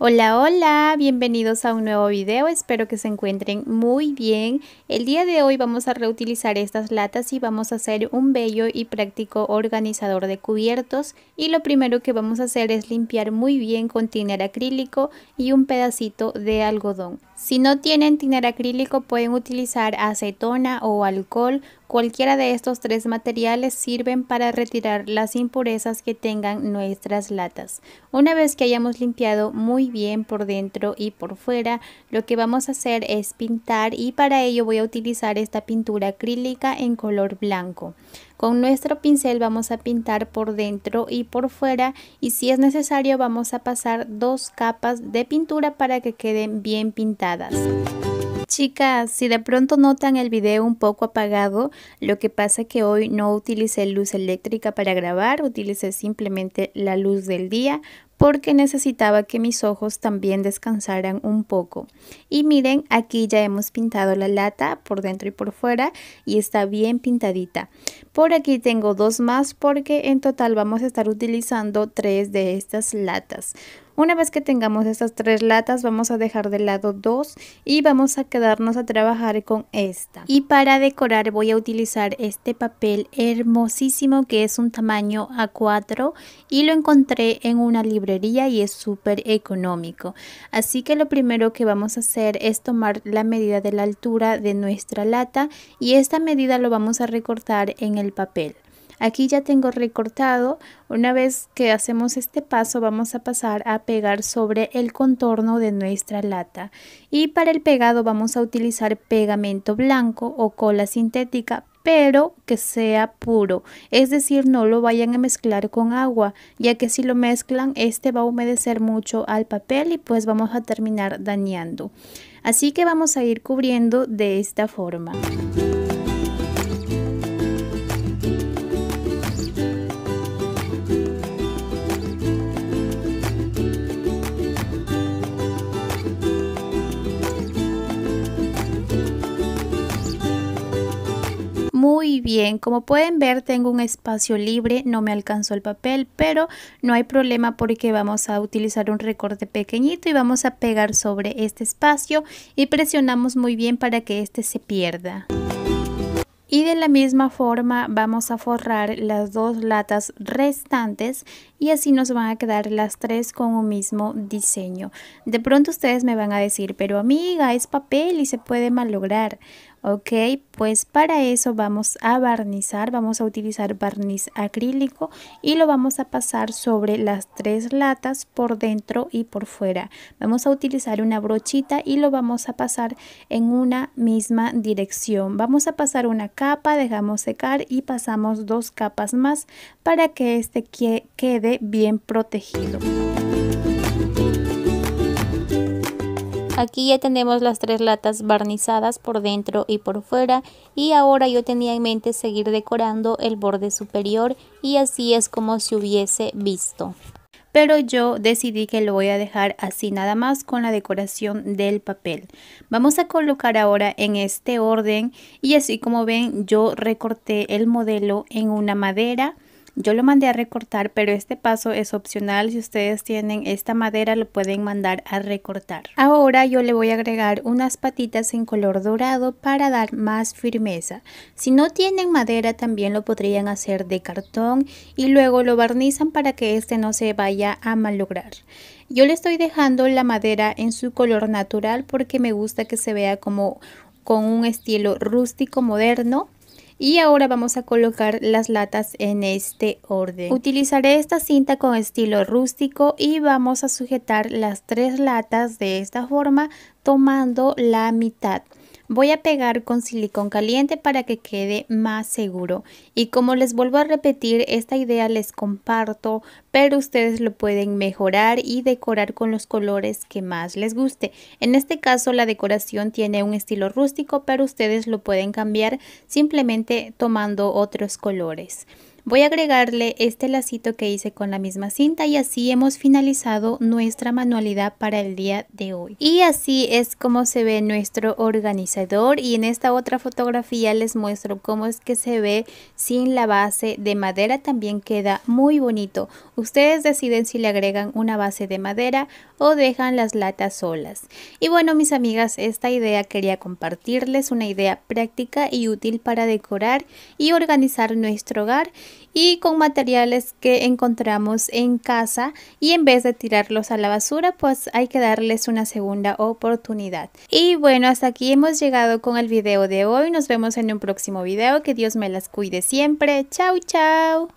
Hola, hola, bienvenidos a un nuevo video, espero que se encuentren muy bien. El día de hoy vamos a reutilizar estas latas y vamos a hacer un bello y práctico organizador de cubiertos. Y lo primero que vamos a hacer es limpiar muy bien con tiner acrílico y un pedacito de algodón. Si no tienen tiner acrílico pueden utilizar acetona o alcohol Cualquiera de estos tres materiales sirven para retirar las impurezas que tengan nuestras latas. Una vez que hayamos limpiado muy bien por dentro y por fuera, lo que vamos a hacer es pintar y para ello voy a utilizar esta pintura acrílica en color blanco. Con nuestro pincel vamos a pintar por dentro y por fuera y si es necesario vamos a pasar dos capas de pintura para que queden bien pintadas. Chicas, si de pronto notan el video un poco apagado, lo que pasa es que hoy no utilicé luz eléctrica para grabar, utilicé simplemente la luz del día porque necesitaba que mis ojos también descansaran un poco. Y miren, aquí ya hemos pintado la lata por dentro y por fuera y está bien pintadita. Por aquí tengo dos más porque en total vamos a estar utilizando tres de estas latas. Una vez que tengamos estas tres latas vamos a dejar de lado dos y vamos a quedarnos a trabajar con esta. Y para decorar voy a utilizar este papel hermosísimo que es un tamaño A4 y lo encontré en una librería y es súper económico. Así que lo primero que vamos a hacer es tomar la medida de la altura de nuestra lata y esta medida lo vamos a recortar en el papel. Aquí ya tengo recortado. Una vez que hacemos este paso vamos a pasar a pegar sobre el contorno de nuestra lata. Y para el pegado vamos a utilizar pegamento blanco o cola sintética pero que sea puro, es decir, no lo vayan a mezclar con agua, ya que si lo mezclan, este va a humedecer mucho al papel y pues vamos a terminar dañando. Así que vamos a ir cubriendo de esta forma. Bien. Como pueden ver tengo un espacio libre, no me alcanzó el papel, pero no hay problema porque vamos a utilizar un recorte pequeñito y vamos a pegar sobre este espacio y presionamos muy bien para que este se pierda. Y de la misma forma vamos a forrar las dos latas restantes y así nos van a quedar las tres con un mismo diseño. De pronto ustedes me van a decir, pero amiga, es papel y se puede malograr. Ok, pues para eso vamos a barnizar, vamos a utilizar barniz acrílico y lo vamos a pasar sobre las tres latas por dentro y por fuera. Vamos a utilizar una brochita y lo vamos a pasar en una misma dirección. Vamos a pasar una capa, dejamos secar y pasamos dos capas más para que este quede bien protegido. Aquí ya tenemos las tres latas barnizadas por dentro y por fuera y ahora yo tenía en mente seguir decorando el borde superior y así es como se hubiese visto. Pero yo decidí que lo voy a dejar así nada más con la decoración del papel. Vamos a colocar ahora en este orden y así como ven yo recorté el modelo en una madera yo lo mandé a recortar, pero este paso es opcional. Si ustedes tienen esta madera, lo pueden mandar a recortar. Ahora yo le voy a agregar unas patitas en color dorado para dar más firmeza. Si no tienen madera, también lo podrían hacer de cartón y luego lo barnizan para que este no se vaya a malograr. Yo le estoy dejando la madera en su color natural porque me gusta que se vea como con un estilo rústico moderno y ahora vamos a colocar las latas en este orden. Utilizaré esta cinta con estilo rústico y vamos a sujetar las tres latas de esta forma tomando la mitad. Voy a pegar con silicón caliente para que quede más seguro. Y como les vuelvo a repetir, esta idea les comparto, pero ustedes lo pueden mejorar y decorar con los colores que más les guste. En este caso la decoración tiene un estilo rústico, pero ustedes lo pueden cambiar simplemente tomando otros colores. Voy a agregarle este lacito que hice con la misma cinta y así hemos finalizado nuestra manualidad para el día de hoy. Y así es como se ve nuestro organizador y en esta otra fotografía les muestro cómo es que se ve sin la base de madera. También queda muy bonito. Ustedes deciden si le agregan una base de madera o dejan las latas solas. Y bueno mis amigas, esta idea quería compartirles, una idea práctica y útil para decorar y organizar nuestro hogar y con materiales que encontramos en casa y en vez de tirarlos a la basura pues hay que darles una segunda oportunidad. Y bueno hasta aquí hemos llegado con el video de hoy, nos vemos en un próximo video, que Dios me las cuide siempre, chao chao.